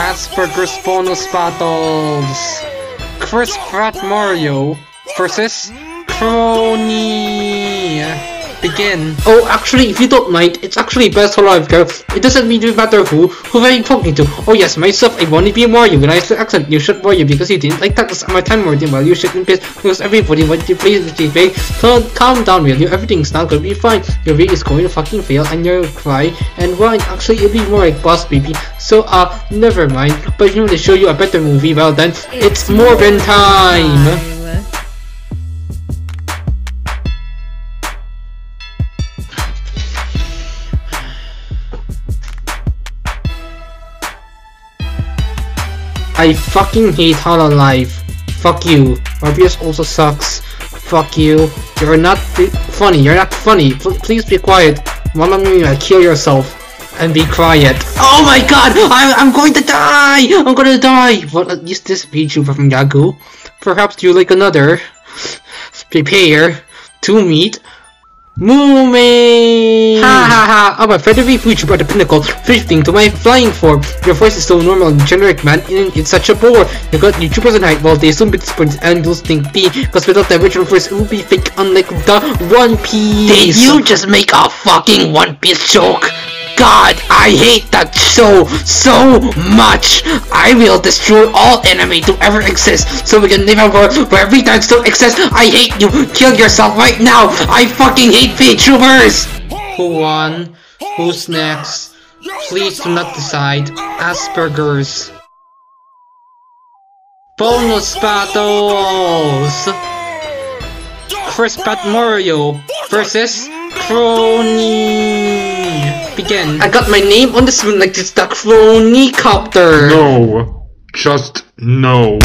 Asperger's bonus battles. Chris Pratt Mario versus Kronii. Begin. Oh, actually, if you don't mind, it's actually best alive, girl. It doesn't really matter who, who you talking to. Oh yes, myself, I want to be Mario. When I accent, you should Mario because you didn't like that my time more than well. You shouldn't piss because everybody wanted to play the TV. So calm down, will you? Everything's not gonna be fine. Your way is going to fucking fail and you'll cry and whine. Actually, it'll be more like Boss Baby. So, uh, never mind. But you want to show you a better movie, well then, it's Morbin time! I fucking hate Hololive. Fuck you. Morbius also sucks. Fuck you. You're not funny. You're not funny. P please be quiet. Mama Mia, kill yourself. And be quiet. Oh my god! I I'm going to die! I'm gonna die! But at least this VTuber from Yahoo. Perhaps you like another. Prepare to meet Moomin! Ha ha ha! I'm a feathery creature by the pinnacle, drifting to my flying form. Your voice is so normal and generic, man. it's such a bore. You got YouTubers in height, well, they soon be disappointed and you'll think B, because without the original voice, it would be fake, unlike the One Piece. Did you just make a fucking One Piece joke? God, I hate that show so much. I will destroy all enemy to ever exist so we can live a world where time still exists. I hate you. Kill yourself right now. I fucking hate VTubers. Who won? Who's next? Please do not decide. Asperger's. Bonus battles! Chris Pat Mario versus Kronii begin. I got my name on the spoon like it's the Chronicopter. No. Just no.